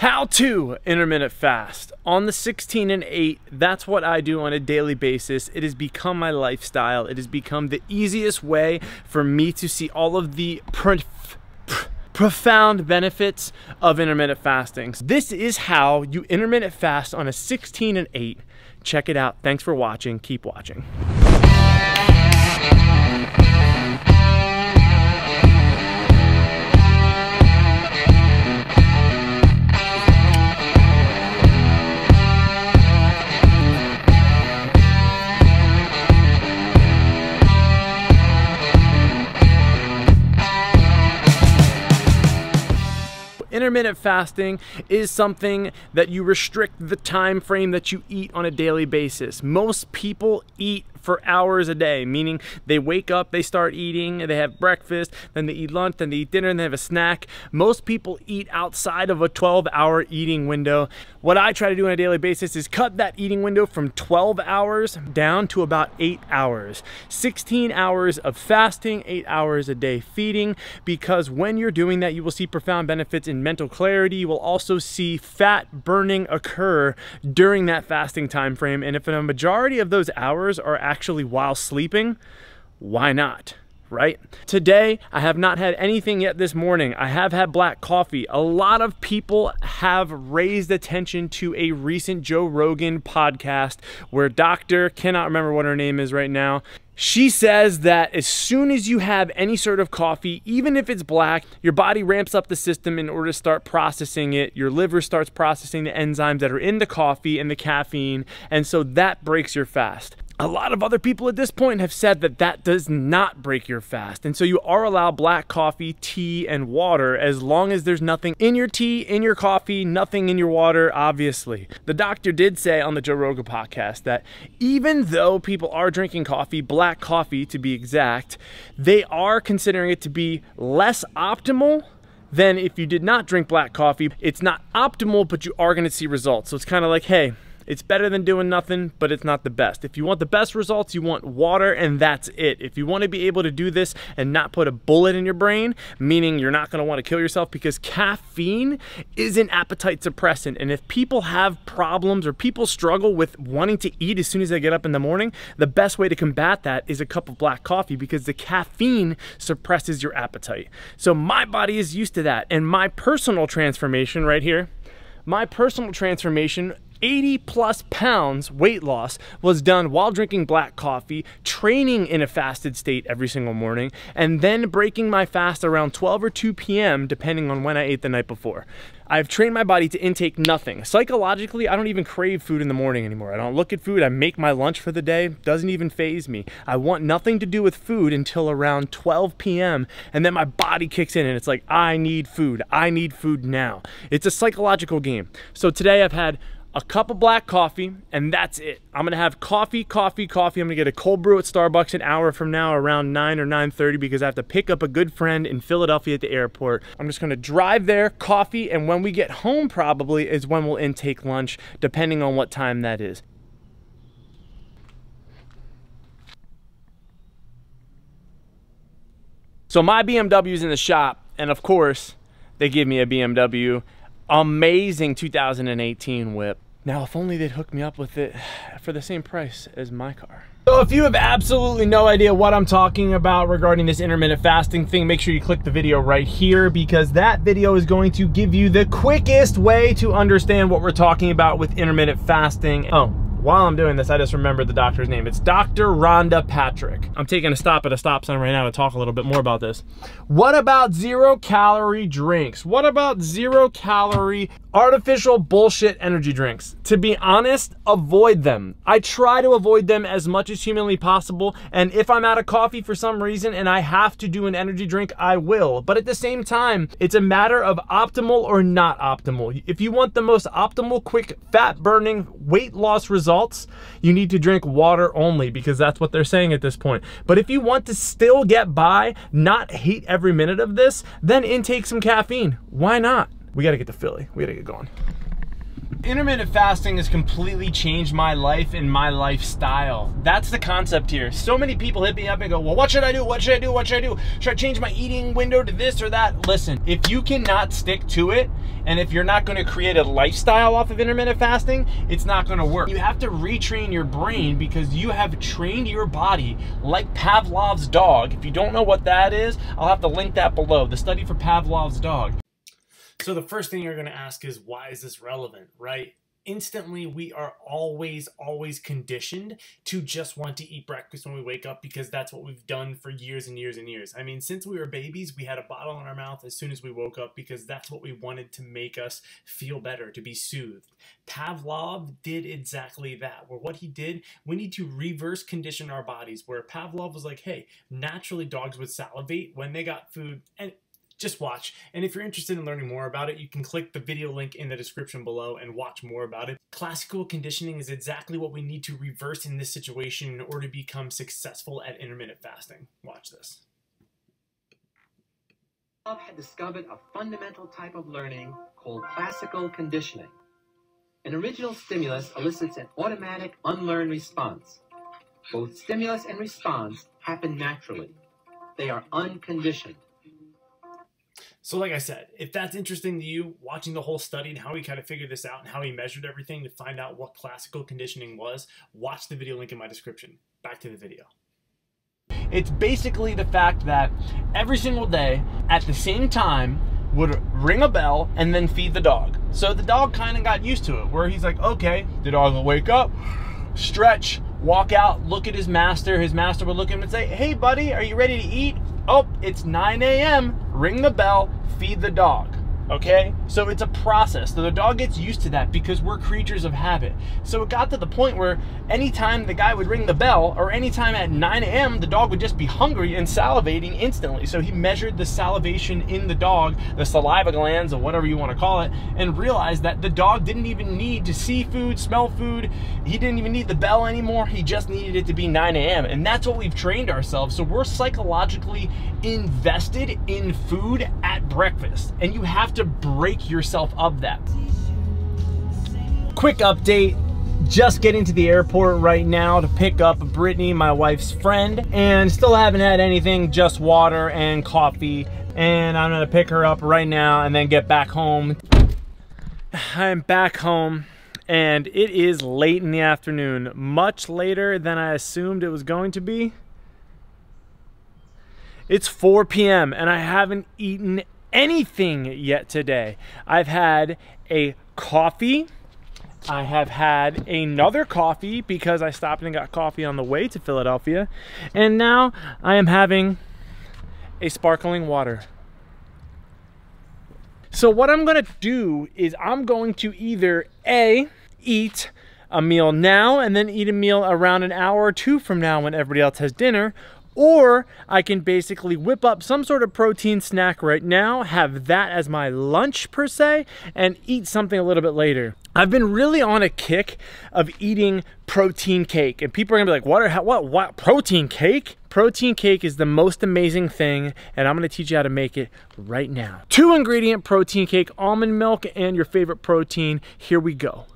How to intermittent fast. On the 16 and 8, that's what I do on a daily basis. It has become my lifestyle. It has become the easiest way for me to see all of the profound benefits of intermittent fasting. This is how you intermittent fast on a 16 and 8. Check it out. Thanks for watching. Keep watching. Intermittent fasting is something that you restrict the time frame that you eat on a daily basis. Most people eat for hours a day, meaning they wake up, they start eating, they have breakfast, then they eat lunch, then they eat dinner, and they have a snack. Most people eat outside of a 12 hour eating window. What I try to do on a daily basis is cut that eating window from 12 hours down to about eight hours. 16 hours of fasting, eight hours a day feeding, because when you're doing that, you will see profound benefits in mental clarity. You will also see fat burning occur during that fasting time frame. And if a majority of those hours are actually while sleeping, why not? right? Today, I have not had anything yet this morning. I have had black coffee. A lot of people have raised attention to a recent Joe Rogan podcast where Dr. cannot remember what her name is right now. She says that as soon as you have any sort of coffee, even if it's black, your body ramps up the system in order to start processing it. Your liver starts processing the enzymes that are in the coffee and the caffeine, and so that breaks your fast. A lot of other people at this point have said that that does not break your fast. And so you are allowed black coffee, tea, and water as long as there's nothing in your tea, in your coffee, nothing in your water, obviously. The doctor did say on the Joe Rogan podcast that even though people are drinking coffee, black coffee to be exact, they are considering it to be less optimal than if you did not drink black coffee. It's not optimal, but you are gonna see results. So it's kind of like, hey, it's better than doing nothing, but it's not the best. If you want the best results, you want water and that's it. If you want to be able to do this and not put a bullet in your brain, meaning you're not going to want to kill yourself because caffeine is an appetite suppressant. And if people have problems or people struggle with wanting to eat as soon as they get up in the morning, the best way to combat that is a cup of black coffee because the caffeine suppresses your appetite. So my body is used to that. And my personal transformation right here, my personal transformation 80 plus pounds weight loss was done while drinking black coffee, training in a fasted state every single morning, and then breaking my fast around 12 or 2 p.m. depending on when I ate the night before. I've trained my body to intake nothing. Psychologically, I don't even crave food in the morning anymore. I don't look at food. I make my lunch for the day. Doesn't even phase me. I want nothing to do with food until around 12 p.m. And then my body kicks in and it's like, I need food. I need food now. It's a psychological game. So today I've had a cup of black coffee, and that's it. I'm gonna have coffee, coffee, coffee. I'm gonna get a cold brew at Starbucks an hour from now around 9 or 9.30 because I have to pick up a good friend in Philadelphia at the airport. I'm just gonna drive there, coffee, and when we get home probably is when we'll intake lunch, depending on what time that is. So my BMW's in the shop, and of course, they give me a BMW amazing 2018 whip. Now, if only they'd hook me up with it for the same price as my car. So if you have absolutely no idea what I'm talking about regarding this intermittent fasting thing, make sure you click the video right here because that video is going to give you the quickest way to understand what we're talking about with intermittent fasting. Oh, while I'm doing this, I just remembered the doctor's name. It's Dr. Rhonda Patrick. I'm taking a stop at a stop sign right now to talk a little bit more about this. What about zero calorie drinks? What about zero calorie artificial bullshit energy drinks? To be honest, avoid them. I try to avoid them as much as humanly possible. And if I'm out of coffee for some reason and I have to do an energy drink, I will. But at the same time, it's a matter of optimal or not optimal. If you want the most optimal, quick, fat burning, weight loss results, you need to drink water only because that's what they're saying at this point. But if you want to still get by, not hate every minute of this, then intake some caffeine. Why not? We got to get to Philly. We got to get going. Intermittent fasting has completely changed my life and my lifestyle. That's the concept here. So many people hit me up and go, well, what should I do? What should I do? What should I do? Should I change my eating window to this or that? Listen, if you cannot stick to it, and if you're not gonna create a lifestyle off of intermittent fasting, it's not gonna work. You have to retrain your brain because you have trained your body like Pavlov's dog. If you don't know what that is, I'll have to link that below. The study for Pavlov's dog. So the first thing you're going to ask is why is this relevant, right? Instantly, we are always, always conditioned to just want to eat breakfast when we wake up because that's what we've done for years and years and years. I mean, since we were babies, we had a bottle in our mouth as soon as we woke up because that's what we wanted to make us feel better, to be soothed. Pavlov did exactly that, where what he did, we need to reverse condition our bodies, where Pavlov was like, hey, naturally dogs would salivate when they got food. And just watch. And if you're interested in learning more about it, you can click the video link in the description below and watch more about it. Classical conditioning is exactly what we need to reverse in this situation in order to become successful at intermittent fasting. Watch this. had discovered a fundamental type of learning called classical conditioning. An original stimulus elicits an automatic unlearned response. Both stimulus and response happen naturally. They are unconditioned. So, like I said, if that's interesting to you, watching the whole study and how he kind of figured this out and how he measured everything to find out what classical conditioning was, watch the video link in my description. Back to the video. It's basically the fact that every single day at the same time would ring a bell and then feed the dog. So the dog kind of got used to it, where he's like, okay, the dog will wake up, stretch, walk out, look at his master. His master would look at him and say, hey, buddy, are you ready to eat? Oh, it's 9 a.m. Ring the bell, feed the dog okay? So it's a process. So the dog gets used to that because we're creatures of habit. So it got to the point where anytime the guy would ring the bell or anytime at 9 a.m., the dog would just be hungry and salivating instantly. So he measured the salivation in the dog, the saliva glands or whatever you want to call it, and realized that the dog didn't even need to see food, smell food. He didn't even need the bell anymore. He just needed it to be 9 a.m. And that's what we've trained ourselves. So we're psychologically invested in food breakfast. And you have to break yourself of that. Quick update, just getting to the airport right now to pick up Brittany, my wife's friend, and still haven't had anything, just water and coffee. And I'm gonna pick her up right now and then get back home. I'm back home and it is late in the afternoon, much later than I assumed it was going to be. It's 4 p.m. and I haven't eaten anything yet today. I've had a coffee. I have had another coffee because I stopped and got coffee on the way to Philadelphia. And now I am having a sparkling water. So what I'm gonna do is I'm going to either A, eat a meal now and then eat a meal around an hour or two from now when everybody else has dinner, or I can basically whip up some sort of protein snack right now, have that as my lunch per se, and eat something a little bit later. I've been really on a kick of eating protein cake, and people are gonna be like, "What? Are, what? What? Protein cake?" Protein cake is the most amazing thing, and I'm gonna teach you how to make it right now. Two ingredient protein cake, almond milk, and your favorite protein. Here we go.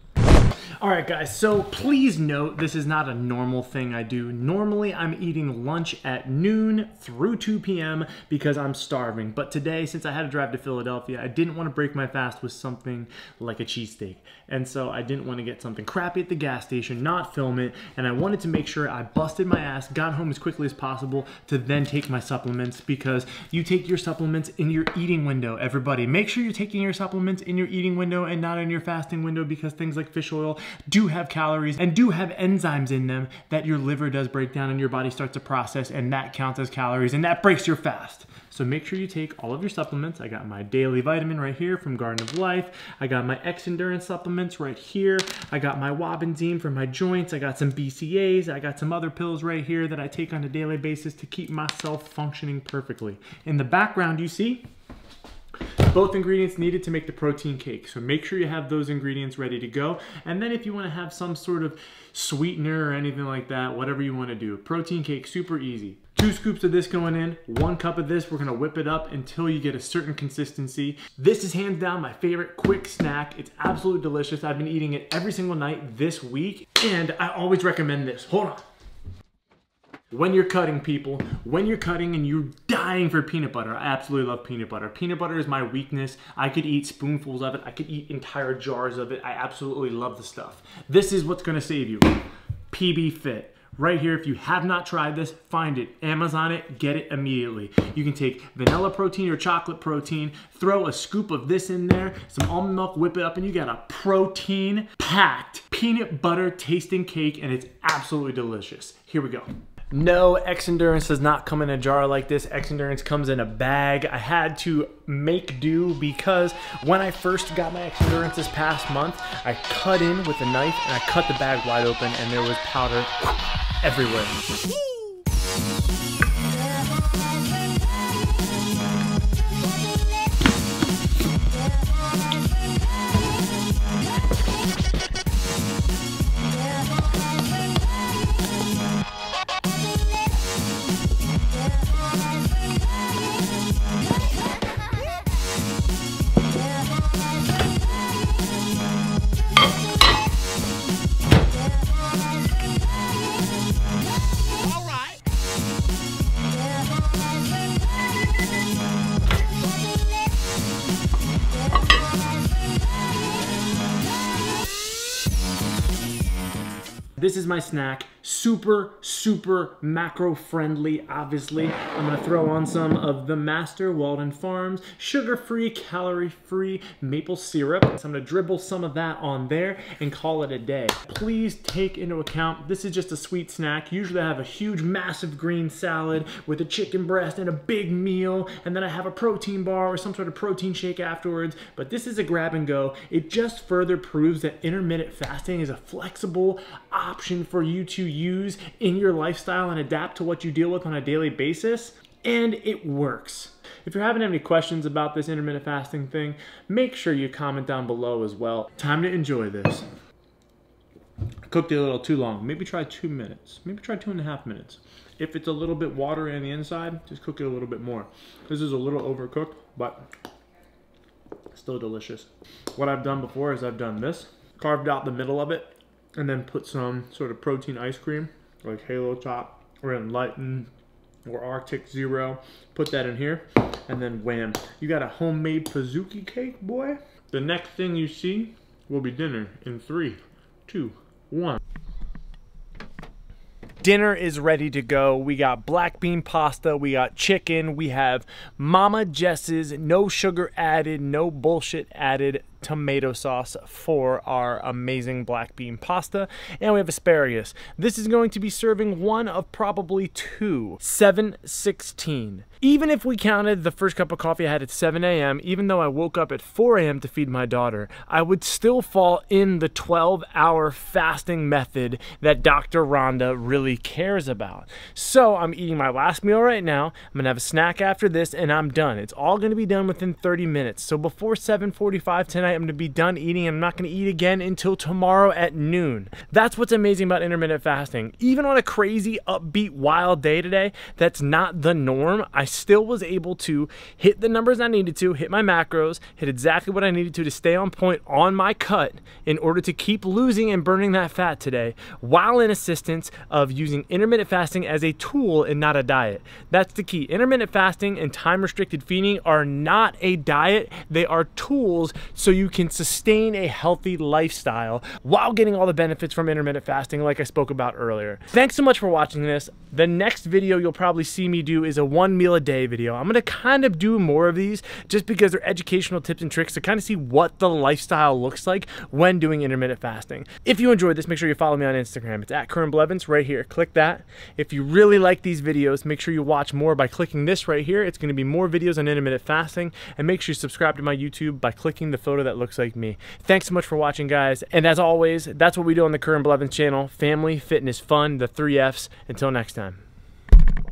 All right, guys, so please note this is not a normal thing I do. Normally, I'm eating lunch at noon through 2 p.m. because I'm starving. But today, since I had to drive to Philadelphia, I didn't want to break my fast with something like a cheesesteak. And so I didn't want to get something crappy at the gas station, not film it, and I wanted to make sure I busted my ass, got home as quickly as possible to then take my supplements because you take your supplements in your eating window, everybody. Make sure you're taking your supplements in your eating window and not in your fasting window because things like fish oil do have calories and do have enzymes in them that your liver does break down and your body starts to process and that counts as calories and that breaks your fast. So make sure you take all of your supplements. I got my daily vitamin right here from Garden of Life. I got my X Endurance supplements right here. I got my Wobenzym for my joints. I got some BCAAs. I got some other pills right here that I take on a daily basis to keep myself functioning perfectly. In the background you see, both ingredients needed to make the protein cake. So make sure you have those ingredients ready to go. And then if you wanna have some sort of sweetener or anything like that, whatever you wanna do. Protein cake, super easy. Two scoops of this going in, one cup of this. We're gonna whip it up until you get a certain consistency. This is hands down my favorite quick snack. It's absolutely delicious. I've been eating it every single night this week, and I always recommend this. Hold on when you're cutting people, when you're cutting and you're dying for peanut butter, I absolutely love peanut butter. Peanut butter is my weakness. I could eat spoonfuls of it. I could eat entire jars of it. I absolutely love the stuff. This is what's gonna save you. PB Fit. Right here, if you have not tried this, find it, Amazon it, get it immediately. You can take vanilla protein or chocolate protein, throw a scoop of this in there, some almond milk, whip it up, and you got a protein packed peanut butter tasting cake, and it's absolutely delicious. Here we go. No, X Endurance does not come in a jar like this. X Endurance comes in a bag. I had to make do because when I first got my X Endurance this past month, I cut in with a knife and I cut the bag wide open and there was powder everywhere. This is my snack. Super, super macro friendly, obviously. I'm gonna throw on some of the Master Walden Farms sugar-free, calorie-free maple syrup. So I'm gonna dribble some of that on there and call it a day. Please take into account, this is just a sweet snack. Usually I have a huge, massive green salad with a chicken breast and a big meal, and then I have a protein bar or some sort of protein shake afterwards, but this is a grab and go. It just further proves that intermittent fasting is a flexible option option for you to use in your lifestyle and adapt to what you deal with on a daily basis, and it works. If you're having any questions about this intermittent fasting thing, make sure you comment down below as well. Time to enjoy this. I cooked it a little too long. Maybe try two minutes. Maybe try two and a half minutes. If it's a little bit watery on the inside, just cook it a little bit more. This is a little overcooked, but still delicious. What I've done before is I've done this, carved out the middle of it, and then put some sort of protein ice cream like Halo Top or Enlighten or Arctic Zero. Put that in here and then wham. You got a homemade Pizookie cake, boy. The next thing you see will be dinner in three, two, one. Dinner is ready to go. We got black bean pasta, we got chicken, we have Mama Jess's no sugar added, no bullshit added tomato sauce for our amazing black bean pasta. And we have asparagus. This is going to be serving one of probably two. 716. Even if we counted the first cup of coffee I had at 7 a.m., even though I woke up at 4 a.m. to feed my daughter, I would still fall in the 12 hour fasting method that Dr. Rhonda really cares about. So I'm eating my last meal right now. I'm gonna have a snack after this and I'm done. It's all gonna be done within 30 minutes. So before 7:45 tonight, I'm gonna be done eating and I'm not gonna eat again until tomorrow at noon. That's what's amazing about intermittent fasting. Even on a crazy, upbeat, wild day today, that's not the norm. I still was able to hit the numbers I needed to, hit my macros, hit exactly what I needed to to stay on point on my cut in order to keep losing and burning that fat today while in assistance of using intermittent fasting as a tool and not a diet. That's the key. Intermittent fasting and time restricted feeding are not a diet, they are tools so you can sustain a healthy lifestyle while getting all the benefits from intermittent fasting like I spoke about earlier. Thanks so much for watching this. The next video you'll probably see me do is a one meal a day video. I'm gonna kind of do more of these just because they're educational tips and tricks to kind of see what the lifestyle looks like when doing intermittent fasting. If you enjoyed this, make sure you follow me on Instagram. It's at Curran Blevins right here. Click that. If you really like these videos, make sure you watch more by clicking this right here. It's gonna be more videos on intermittent fasting and make sure you subscribe to my YouTube by clicking the photo that looks like me. Thanks so much for watching guys. And as always, that's what we do on the Curran Blevins channel. Family, fitness, fun, the three F's. Until next time.